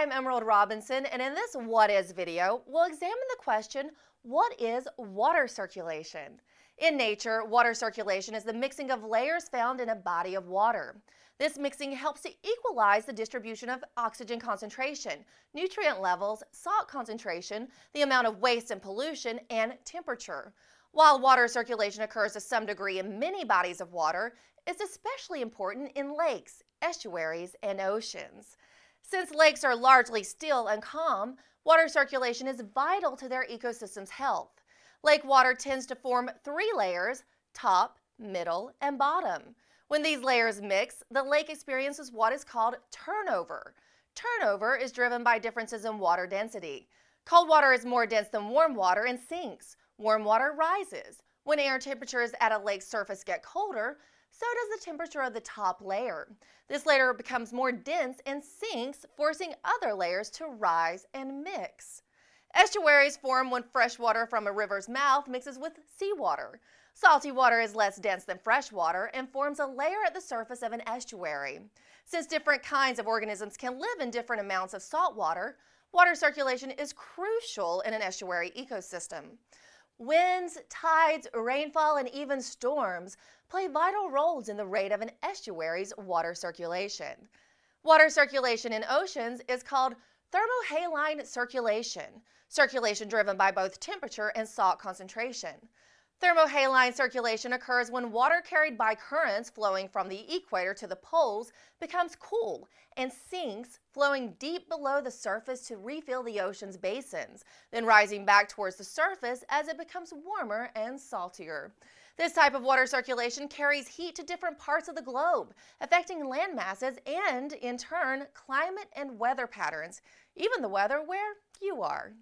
I'm Emerald Robinson, and in this What Is video, we'll examine the question, what is water circulation? In nature, water circulation is the mixing of layers found in a body of water. This mixing helps to equalize the distribution of oxygen concentration, nutrient levels, salt concentration, the amount of waste and pollution, and temperature. While water circulation occurs to some degree in many bodies of water, it's especially important in lakes, estuaries, and oceans. Since lakes are largely still and calm, water circulation is vital to their ecosystem's health. Lake water tends to form three layers, top, middle, and bottom. When these layers mix, the lake experiences what is called turnover. Turnover is driven by differences in water density. Cold water is more dense than warm water and sinks. Warm water rises. When air temperatures at a lake's surface get colder, so does the temperature of the top layer. This layer becomes more dense and sinks, forcing other layers to rise and mix. Estuaries form when fresh water from a river's mouth mixes with seawater. Salty water is less dense than fresh water and forms a layer at the surface of an estuary. Since different kinds of organisms can live in different amounts of salt water, water circulation is crucial in an estuary ecosystem. Winds, tides, rainfall, and even storms play vital roles in the rate of an estuary's water circulation. Water circulation in oceans is called thermohaline circulation, circulation driven by both temperature and salt concentration. Thermohaline circulation occurs when water carried by currents flowing from the equator to the poles becomes cool and sinks, flowing deep below the surface to refill the ocean's basins, then rising back towards the surface as it becomes warmer and saltier. This type of water circulation carries heat to different parts of the globe, affecting land masses and, in turn, climate and weather patterns, even the weather where you are.